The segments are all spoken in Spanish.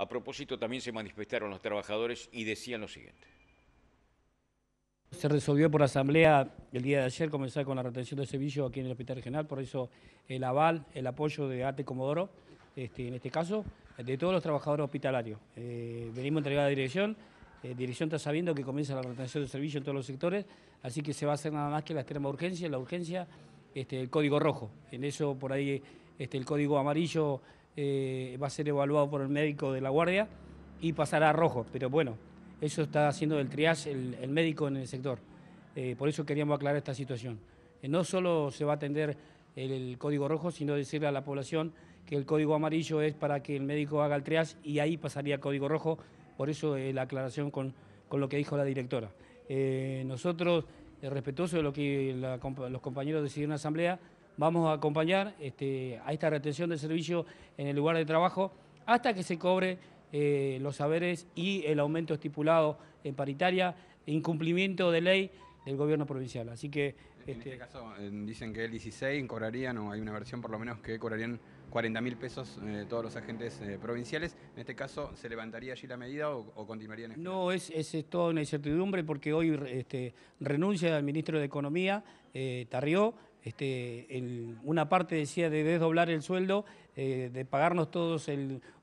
A propósito, también se manifestaron los trabajadores y decían lo siguiente. Se resolvió por asamblea el día de ayer comenzar con la retención de servicio aquí en el Hospital Regional, por eso el aval, el apoyo de ATE Comodoro, este, en este caso, de todos los trabajadores hospitalarios. Eh, venimos a entregar la dirección, eh, dirección está sabiendo que comienza la retención de servicio en todos los sectores, así que se va a hacer nada más que la extrema urgencia, la urgencia, este, el código rojo. En eso por ahí este, el código amarillo eh, va a ser evaluado por el médico de la guardia y pasará a rojo, pero bueno, eso está haciendo el triage el, médico en el sector. Eh, por eso queríamos aclarar esta situación. Eh, no solo se va a atender el, código rojo, sino decirle a la población que el código amarillo es para que el médico haga el triage y ahí pasaría el código rojo. Por eso eh, la aclaración con, lo que dijo la directora. nosotros, respetuosos de lo que los compañeros decidieron en la asamblea, vamos a acompañar este, a esta retención de servicio en el lugar de trabajo hasta que se cobre eh, los saberes y el aumento estipulado en paritaria, incumplimiento de ley del gobierno provincial. Así que... En este, este caso dicen que el 16 cobrarían, o hay una versión por lo menos que cobrarían 40 mil pesos eh, todos los agentes eh, provinciales. En este caso, ¿se levantaría allí la medida o, continuaría en este No, es, es, toda una incertidumbre porque hoy este, renuncia al ministro de Economía, Tarrió, este, una parte decía de desdoblar el sueldo, eh, de pagarnos todos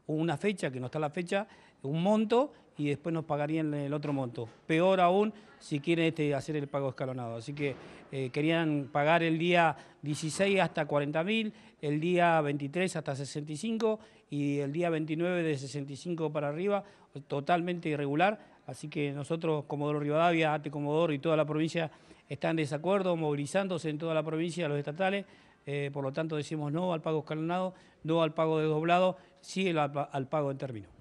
una fecha, que no está la fecha, un monto y después nos pagarían el otro monto. Peor aún si quieren este, hacer el pago escalonado. Así que eh, querían pagar el día 16 hasta 40 mil, el día 23 hasta 65 y el día 29 de 65 para arriba, totalmente irregular. Así que nosotros, Comodoro Rivadavia, Ate Comodoro y toda la provincia están en desacuerdo, movilizándose en toda la provincia los estatales. Eh, por lo tanto, decimos no al pago escalonado, no al pago desdoblado, sí al, al pago en término.